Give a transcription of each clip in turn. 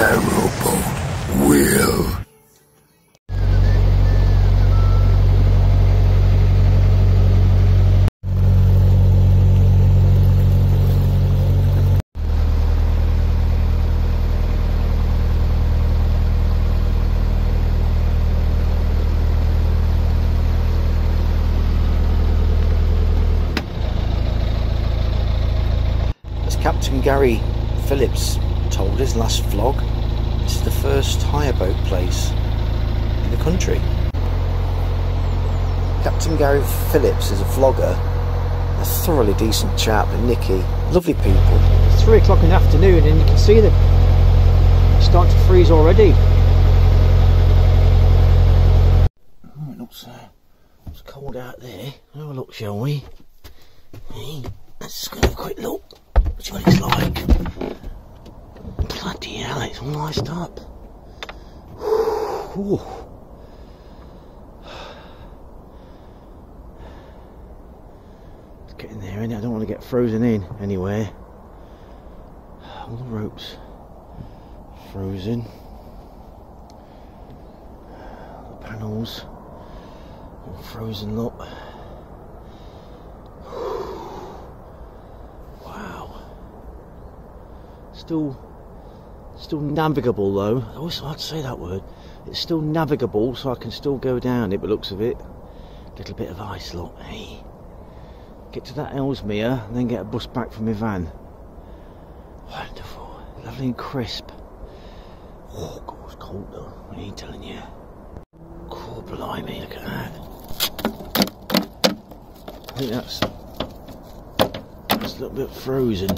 narrowboat will. As Captain Gary Phillips told his last vlog, is hire boat place in the country. Captain Gary Phillips is a vlogger, a thoroughly decent chap, and Nicky, lovely people. It's three o'clock in the afternoon and you can see them starting to freeze already. Oh, it looks, uh, looks cold out there. Have a look, shall we? Hey, let's just go have a quick look. See what it's like. Bloody hell, it's all iced up. It's getting there, innit? I don't want to get frozen in anywhere. All the ropes frozen. The panels all frozen look. Wow. Still still navigable though. I always hard to say that word. It's still navigable so I can still go down it but looks of it. Little bit of ice look, hey. Get to that Ellesmere and then get a bus back from my van. Wonderful. Lovely and crisp. Oh god it's cold though, I ain't telling you. Cool blimey, look at that. I think that's that's a little bit frozen.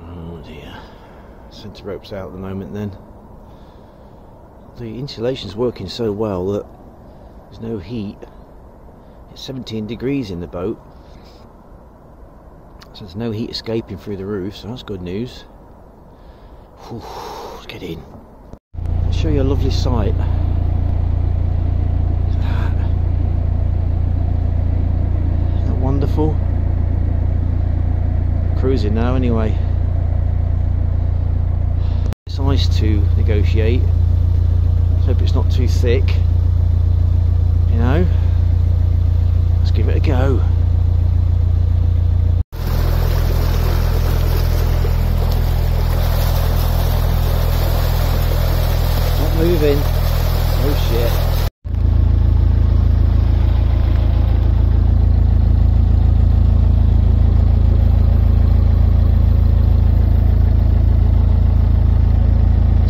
Oh dear. Centre ropes out at the moment then. The insulation's working so well that there's no heat. It's 17 degrees in the boat. So there's no heat escaping through the roof, so that's good news. Whew, let's get in. I'll show you a lovely sight. Look at that. Isn't that wonderful? Cruising now anyway. It's ice to negotiate. Hope it's not too thick. You know? Let's give it a go. Not moving. Oh shit.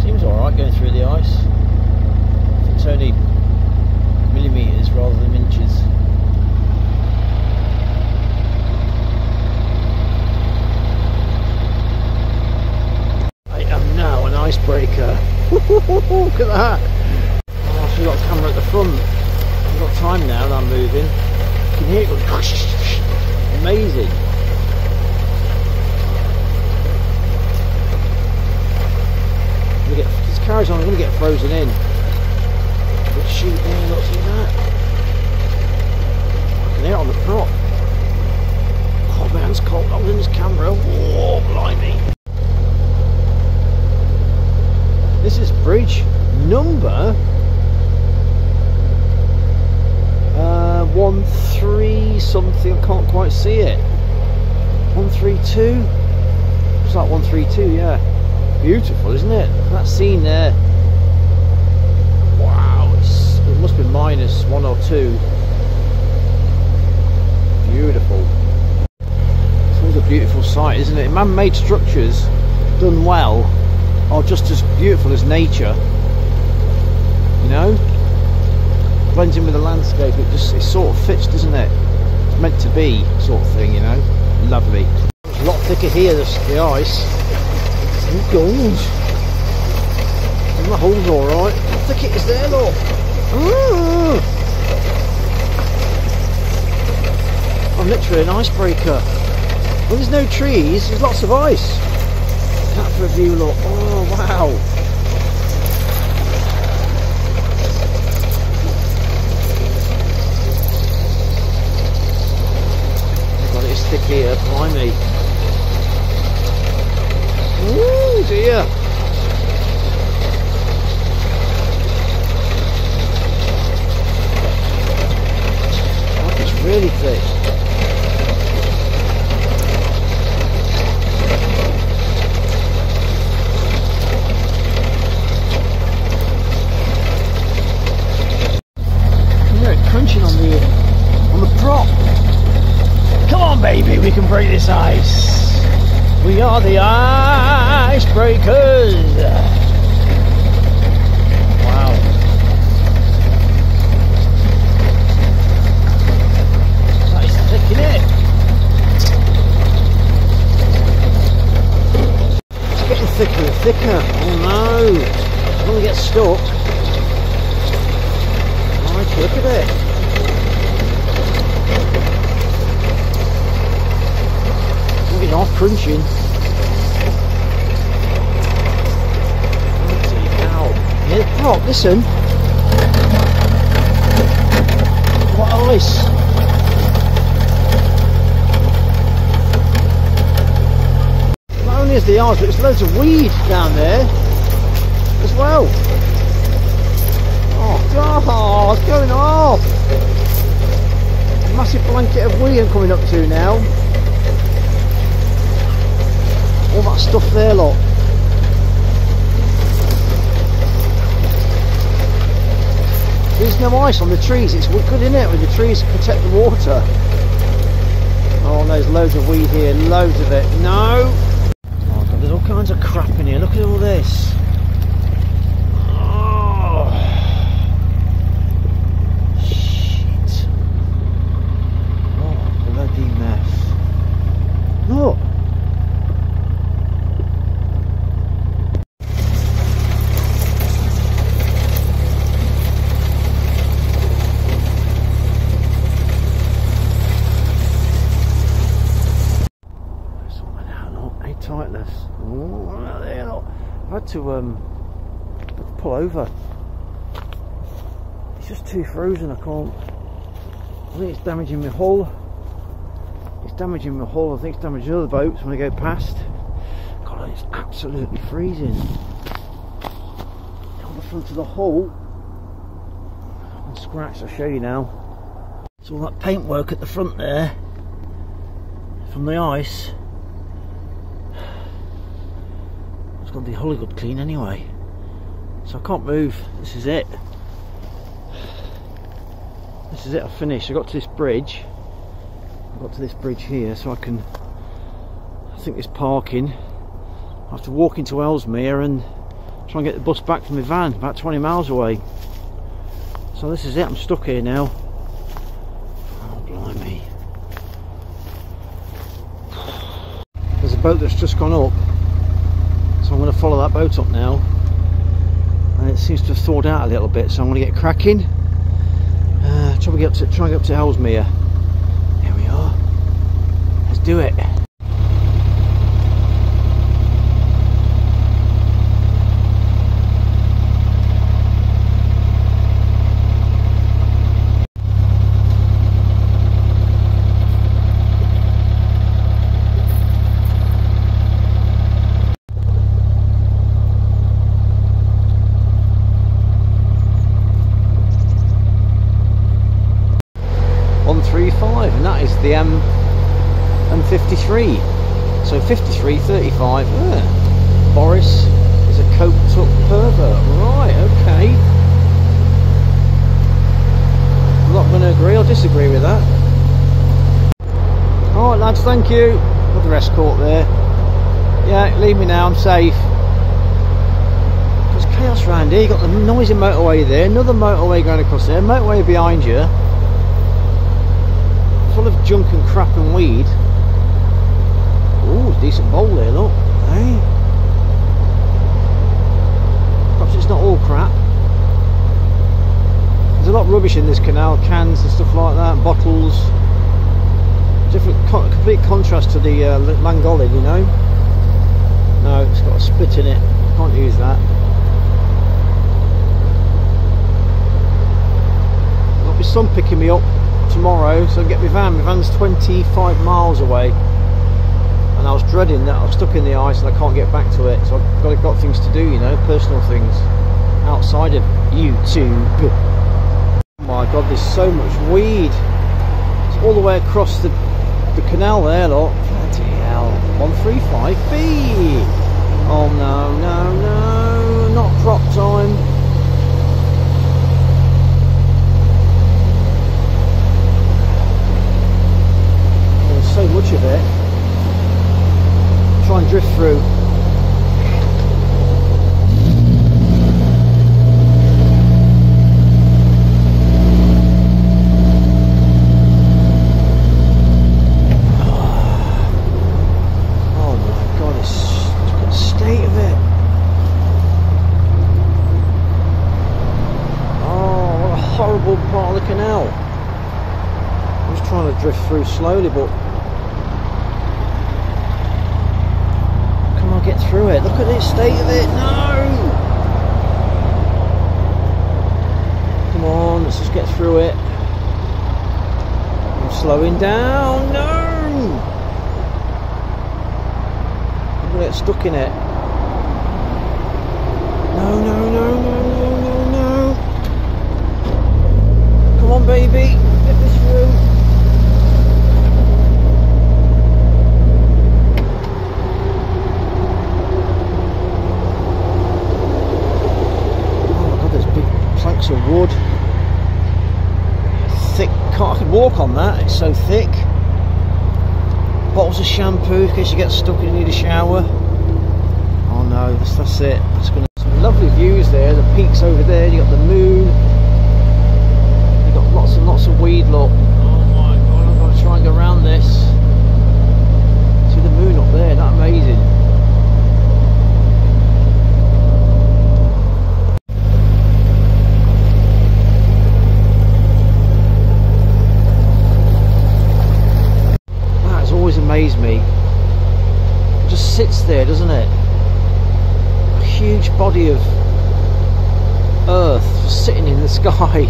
Seems alright going through the ice. It's only millimetres rather than inches. I am now an icebreaker. Look at that. Oh, so we've got a camera at the front. We've got time now that I'm moving. You can hear it going Amazing. I'm gonna get, this carries on, I'm going to get frozen in. But shoot there, look, see that? I can hear it on the prop. Oh man, it's cold. I'm in this camera. Whoa, blimey. This is bridge number uh, one three something. I can't quite see it. One three two. It's like one three two. Yeah, beautiful, isn't it? That scene there. Wow, it must be minus one or two. Beautiful. It's always a beautiful sight, isn't it? Man-made structures done well are just as beautiful as nature. You know? Blends in with the landscape, it just it sort of fits, doesn't it? It's meant to be sort of thing, you know? Lovely. It's a lot thicker here, the, the ice. Oh god. And the hole's alright. How thick it is there, look. Ooh. Ah. I'm literally an icebreaker. When there's no trees, there's lots of ice. Out for a view, look. Oh, wow. Thick here, blimey. Ooh dear. Oh, it's really thick. You crunching on the on the prop. Come on, baby, we can break this ice. We are the icebreakers. Wow. That is thick, isn't it? It's getting thicker and thicker. Oh no. It's going to get stuck. Right, look at it. It's off crunching. Bloody hell. Listen. What ice. Not only is the ice, but there's loads of weed down there as well. Oh God, it's going! A massive blanket of weed I'm coming up to now. All that stuff there, look. There's no ice on the trees, it's good in it with the trees to protect the water. Oh, there's loads of weed here, loads of it. No! Oh God, there's all kinds of crap in here, look at all this. Oh. Shit. Oh, bloody mess. Look. Something out, look. Hey, tightness. Oh, there, look. I've had to, um, pull over. It's just too frozen, I can't. I think it's damaging my hull. It's damaging my hull, I think it's damaging other boats when I go past. God, it's absolutely freezing. On the front of the hull, I'm scratched, I'll show you now. It's all that paintwork at the front there from the ice. It's got the hull good clean anyway. So I can't move. This is it. This is it, I've finished. I got to this bridge. I got to this bridge here so I can I think this parking. I have to walk into Ellesmere and try and get the bus back from my van, about 20 miles away. So this is it, I'm stuck here now. Oh blimey. There's a boat that's just gone up. So I'm going to follow that boat up now. And it seems to have thawed out a little bit, so I'm going to get cracking. Uh, try to get up to try and get up to Ellesmere. There we are. Let's do it. One three five, and that is the um, M M53. So 53, 35. Yeah. Boris is a coked up pervert. Right, okay. I'm not going to agree or disagree with that. Alright lads, thank you. The escort there. Yeah, leave me now, I'm safe. There's chaos around here. you got the noisy motorway there, another motorway going across there, motorway behind you. Full of junk and crap and weed. Ooh, decent bowl there, look. Hey? Perhaps it's not all crap. There's a lot of rubbish in this canal, cans and stuff like that, bottles. Different, co- complete contrast to the uh, Llangollen, you know. No, it's got a split in it. Can't use that. There'll be some picking me up tomorrow, so get my van. My van's 25 miles away, and I was dreading that I'm stuck in the ice and I can't get back to it. So I've got got things to do, you know, personal things outside of YouTube. Oh my God, there's so much weed. It's all the way across the the canal there, look. Bloody hell, 135B. Oh no, no, no, not crop time. There's so much of it. Try and drift through. Oh my god, it's look at the state of it. Oh, what a horrible part of the canal. I was trying to drift through slowly, but can I get the state of it. No! Come on, let's just get through it. I'm slowing down. No! I'm gonna get stuck in it. No, no, no, no, no, no, no. Come on, baby. Get this through. Oh my god, there's big of wood. Thick. I could walk on that. It's so thick. Bottles of shampoo in case you get stuck and you need a shower. Oh no, that's, that's it. That's gonna some lovely views there. The peaks over there. You got the moon. You got lots and lots of weed. Look. Oh my god! I'm gonna try and go around this. See the moon up there. That amazing. That has always amazed me. It just sits there, doesn't it? A huge body of earth just sitting in the sky.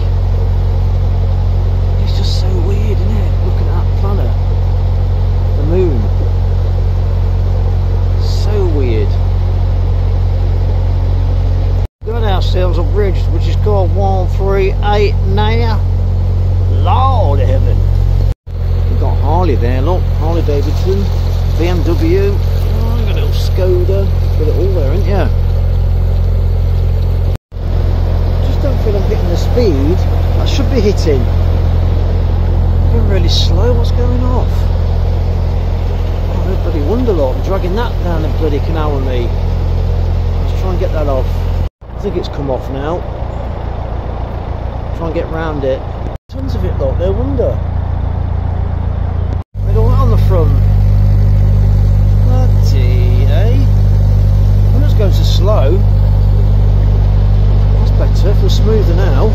It's just so weird, isn't it? Looking at that planet. The moon. So weird. Got ourselves a bridge which is called 138 now. Lord heaven. We've got Harley there, look, Harley Davidson, BMW, oh, got a little Skoda, got it all there, haven't you? Just don't feel I'm hitting the speed I should be hitting. Been really slow, what's going off? Oh, bloody wonder lot, I'm dragging that down the bloody canal with me. Let's try and get that off. I think it's come off now. Try and get round it. Tons of it, look, no wonder. Made all that on the front. Bloody, eh? I'm just going so slow. Better, feels smoother now.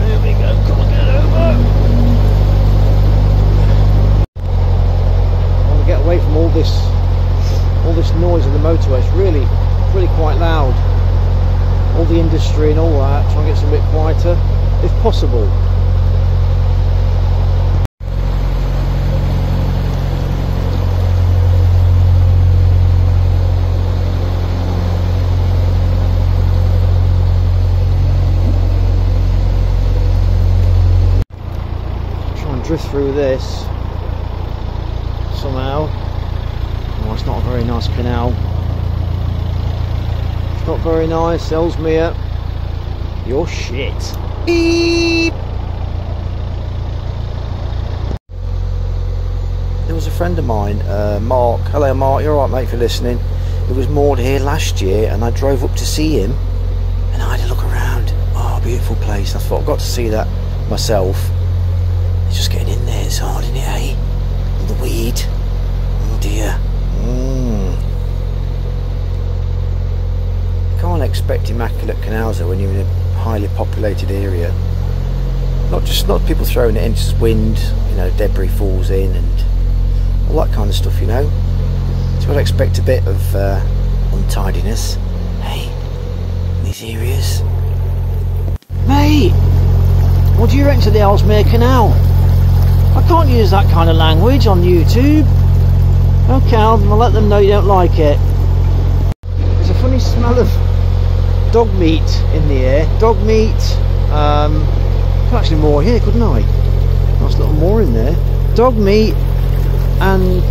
There we go, come on, get over. I want to get away from all this all this noise on the motorway. It's really, really quite loud. All the industry and all that. Try and get some bit quieter, if possible. Through this somehow. Oh, it's not a very nice canal. It's not very nice, Ellesmere. You're shit. Beep. There was a friend of mine, uh, Mark. Hello, Mark. You're alright, mate, for listening. It was moored here last year, and I drove up to see him, and I had a look around. Oh, beautiful place. I thought I've got to see that myself. It's just getting in there, it's hard, isn't it, eh? The weed. Oh dear. Mm. Can't expect immaculate canals though when you're in a highly populated area. Not just not people throwing it in, just wind, you know, debris falls in and all that kind of stuff, you know. So I'd expect a bit of uh, untidiness. Hey, in these areas. Mate! What do you reckon to the Ellesmere Canal? I can't use that kind of language on YouTube. Okay, I'll, I'll let them know you don't like it. There's a funny smell of dog meat in the air. Dog meat. Um, actually more here, couldn't I? Nice little more in there. Dog meat and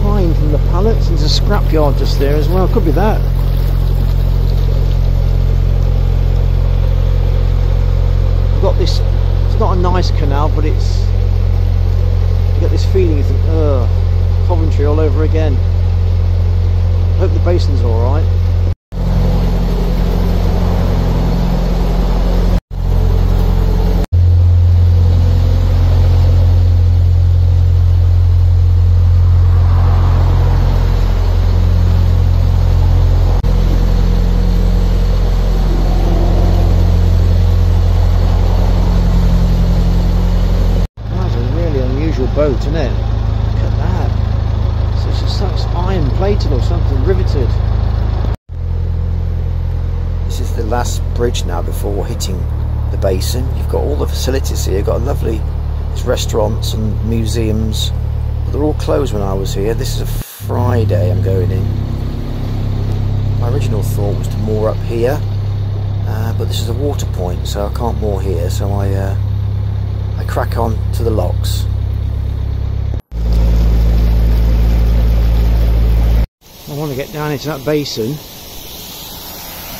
pine from the pallets. There's a scrapyard just there as well. Could be that. I've got this. It's not a nice canal, but it's. You get this feeling. Think, ugh, Coventry all over again. Hope the basin's all right. That's a really unusual boat, isn't it? Look at that. So it's just that's iron plated or something, riveted. This is the last bridge now before hitting the basin. You've got all the facilities here. You've got a lovely restaurants and museums. But they're all closed when I was here. This is a Friday I'm going in. My original thought was to moor up here. Uh, but this is a water point, so I can't moor here. So I uh, I crack on to the locks. I want to get down into that basin.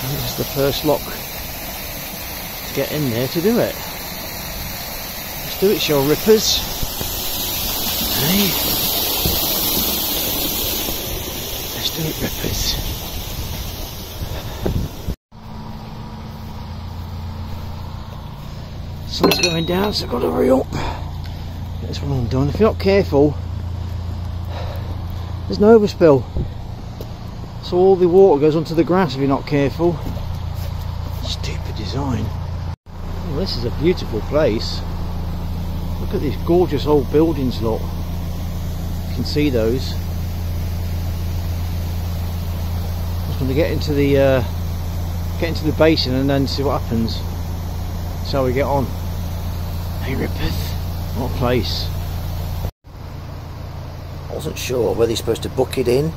This is the first lock to get in there to do it. Let's do it, show rippers. Hey. Let's do it, rippers. Sun's going down, so I've got to hurry up. Get this one done. If you're not careful, there's no overspill. So all the water goes onto the grass if you're not careful. Stupid design. Well, this is a beautiful place. Look at these gorgeous old buildings, look. You can see those. Just going to get into the uh, get into the basin and then see what happens. How we get on. Hey Rippeth, what place. I wasn't sure whether you're supposed to book it in,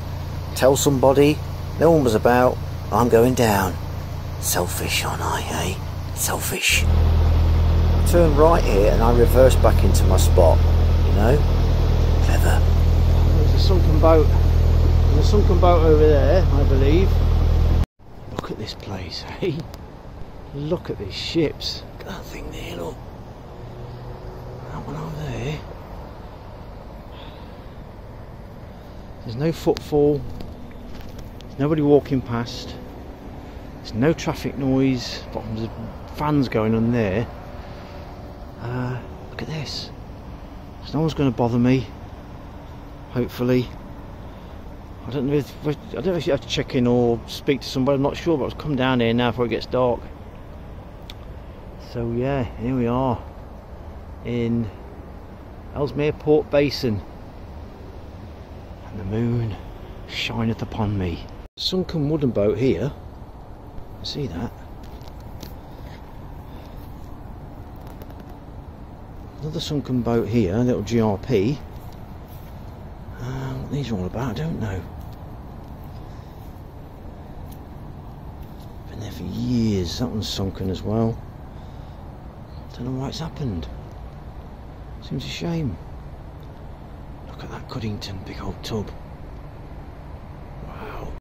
tell somebody, no one was about, I'm going down. Selfish, aren't I, eh? Selfish. I turn right here and I reverse back into my spot, you know? Clever. There's a sunken boat. There's a sunken boat over there, I believe. Look at this place, eh? Look at these ships. Look at that thing there, look. That one over there. There's no footfall. Nobody walking past. There's no traffic noise. Bottoms of fans going on there. Uh, look at this. So no one's going to bother me. Hopefully. I don't know if I don't know if you have to check in or speak to somebody. I'm not sure, but I'll come down here now before it gets dark. So yeah, here we are in Ellesmere Port Basin, and the moon shineth upon me. Sunken wooden boat here. See that? Another sunken boat here, a little GRP. Uh, what these are all about, I don't know. Been there for years. That one's sunken as well. Don't know why it's happened. Seems a shame. Look at that Cuddington, big old tub.